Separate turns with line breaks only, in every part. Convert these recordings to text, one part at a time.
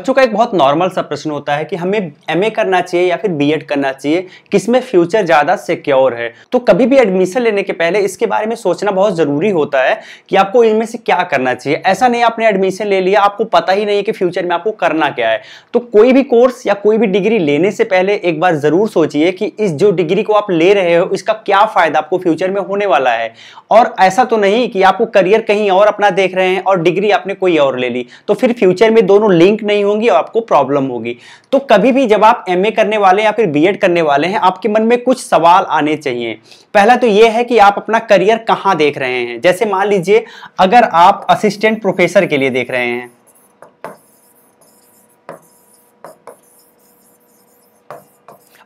बच्चों का एक बहुत नॉर्मल सा प्रश्न होता है कि हमें एमए करना चाहिए या फिर बीएड करना चाहिए, किसमें फ्यूचर ज़्यादा सिक्योर है? तो कभी भी एडमिशन लेने के पहले इसके बारे में सोचना बहुत ज़रूरी होता है कि आपको इनमें से क्या करना चाहिए। ऐसा नहीं आपने एडमिशन ले लिया, आपको पता ही नहीं है कि फ्यूचर में आपको करना क्या है। तो कोई भी कोर्स या कोई भी डिग्री लेने से पहले एक बार ज़रूर सोचिए कि इस जो डिग्री को आप ले रहे हो, इसका क्या फ़ायदा आपको फ्यूचर में होने वाला है। और ऐसा तो नहीं कि आपको करियर कहीं और अपना देख रहे हैं और डिग्री आपने कोई और ले ली। तो फिर फ्यूचर में दोनों लिंक नहीं होंगी आपको प्रॉब्लम होगी। तो कभी भी जब आप एमए करने वाले या फिर बी करने वाले हैं, आपके मन में कुछ सवाल आने चाहिए। पहला तो ये है कि आप अपना करियर कहाँ देख रहे हैं? जैसे मान लीजिए, अगर आप असिस्टेंट प्रोफेसर के लिए देख रहे हैं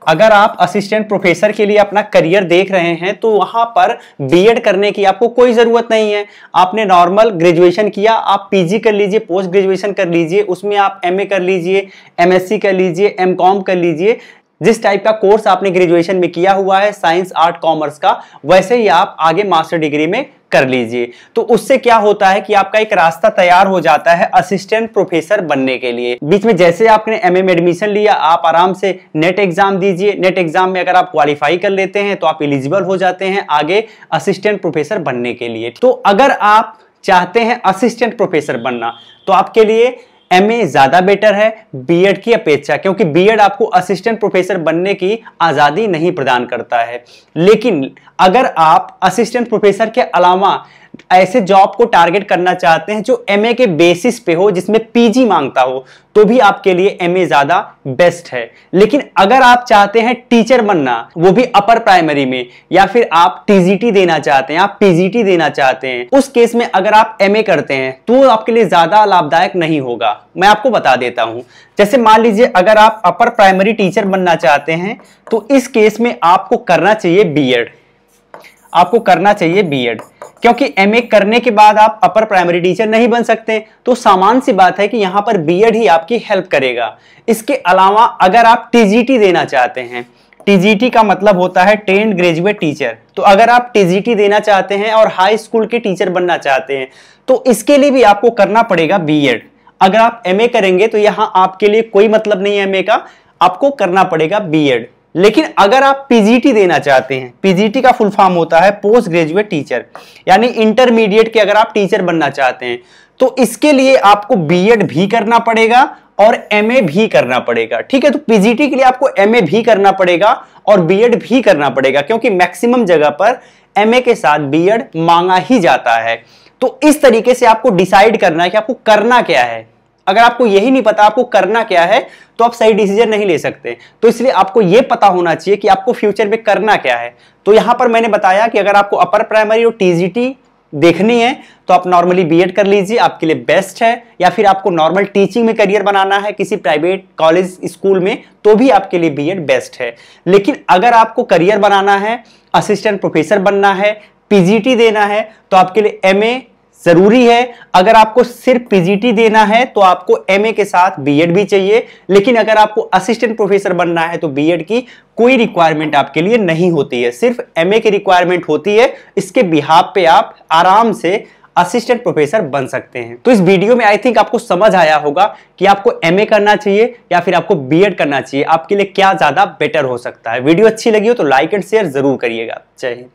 अगर आप असिस्टेंट प्रोफेसर के लिए अपना करियर देख रहे हैं तो वहाँ पर बीएड करने की आपको कोई ज़रूरत नहीं है। आपने नॉर्मल ग्रेजुएशन किया, आप पीजी कर लीजिए पोस्ट ग्रेजुएशन कर लीजिए, उसमें आप एमए कर लीजिए एमएससी कर लीजिए एमकॉम कर लीजिए जिस टाइप का कोर्स आपने ग्रेजुएशन में किया हुआ है साइंस आर्ट कॉमर्स का, वैसे ही आप आगे मास्टर डिग्री में कर लीजिए। तो उससे क्या होता है कि आपका एक रास्ता तैयार हो जाता है असिस्टेंट प्रोफेसर बनने के लिए। बीच में जैसे आपने एमए में एडमिशन लिया, आप आराम से नेट एग्ज़ाम दीजिए। नेट एग्ज़ाम में अगर आप क्वालिफाई कर लेते हैं तो आप एलिजिबल हो जाते हैं आगे असिस्टेंट प्रोफेसर बनने के लिए। तो अगर आप चाहते हैं असिस्टेंट प्रोफेसर बनना तो आपके लिए एमए ज़्यादा बेटर है बीएड की अपेक्षा, क्योंकि बीएड आपको असिस्टेंट प्रोफेसर बनने की आज़ादी नहीं प्रदान करता है। लेकिन अगर आप असिस्टेंट प्रोफेसर के अलावा ऐसे जॉब को टारगेट करना चाहते हैं जो एमए के बेसिस पे हो, जिसमें पीजी माँगता हो तो भी आपके लिए एमए ज़्यादा बेस्ट है। लेकिन अगर आप चाहते हैं टीचर बनना, वो भी अपर प्राइमरी में, या फिर आप टीजीटी देना चाहते हैं, आप पीजीटी देना चाहते हैं, उस केस में अगर आप एमए करते हैं तो आपके लिए ज़्यादा लाभदायक नहीं होगा। मैं आपको बता देता हूँ। जैसे मान लीजिए, अगर आप अपर प्राइमरी टीचर बनना चाहते हैं तो इस केस में आपको करना चाहिए बीएड आपको करना चाहिए बीएड क्योंकि एमए करने के बाद आप अपर प्राइमरी टीचर नहीं बन सकते। तो सामान्य सी बात है कि यहाँ पर बीएड ही आपकी हेल्प करेगा। इसके अलावा अगर आप टीजीटी देना चाहते हैं टीजीटी का मतलब होता है टेंड ग्रेजुएट टीचर तो अगर आप टीजीटी देना चाहते हैं और हाई स्कूल के टीचर बनना चाहते हैं तो इसके लिए भी आपको करना पड़ेगा बीएड अगर आप एमए करेंगे तो यहाँ आपके लिए कोई मतलब नहीं है एमए का। आपको करना पड़ेगा बीएड लेकिन अगर आप पीजीटी देना चाहते हैं पीजीटी का फुल फॉर्म होता है पोस्ट ग्रेजुएट टीचर यानी इंटरमीडिएट के अगर आप टीचर बनना चाहते हैं तो इसके लिए आपको बीएड भी करना पड़ेगा और एमए भी करना पड़ेगा। ठीक है तो पीजीटी के लिए आपको एमए भी करना पड़ेगा और बीएड भी करना पड़ेगा, क्योंकि मैक्सिमम जगह पर एमए के साथ बीएड मांगा ही जाता है। तो इस तरीके से आपको डिसाइड करना है कि आपको करना क्या है। अगर आपको यही नहीं पता आपको करना क्या है तो आप सही डिसीज़न नहीं ले सकते। तो इसलिए आपको यह पता होना चाहिए कि आपको फ्यूचर में करना क्या है। तो यहाँ पर मैंने बताया कि अगर आपको अपर प्राइमरी और टीजीटी देखनी है तो आप नॉर्मली बीएड कर लीजिए, आपके लिए बेस्ट है। या फिर आपको नॉर्मल टीचिंग में करियर बनाना है किसी प्राइवेट कॉलेज स्कूल में तो भी आपके लिए बीएड बेस्ट है। लेकिन अगर आपको करियर बनाना है असिस्टेंट प्रोफेसर बनना है पीजीटी देना है तो आपके लिए एमए ज़रूरी है। अगर आपको सिर्फ़ पीजीटी देना है तो आपको एमए के साथ बीएड भी चाहिए। लेकिन अगर आपको असिस्टेंट प्रोफेसर बनना है तो बीएड की कोई रिक्वायरमेंट आपके लिए नहीं होती है। सिर्फ़ एमए की रिक्वायरमेंट होती है। इसके बिहाब पे आप आराम से असिस्टेंट प्रोफेसर बन सकते हैं। तो इस वीडियो में आई थिंक आपको समझ आया होगा कि आपको एमए करना चाहिए, या फिर आपको बीएड करना चाहिए। आपके लिए क्या ज़्यादा बेटर हो सकता है। वीडियो अच्छी लगी हो तो लाइक एंड शेयर ज़रूर करिएगा। जय हिंद।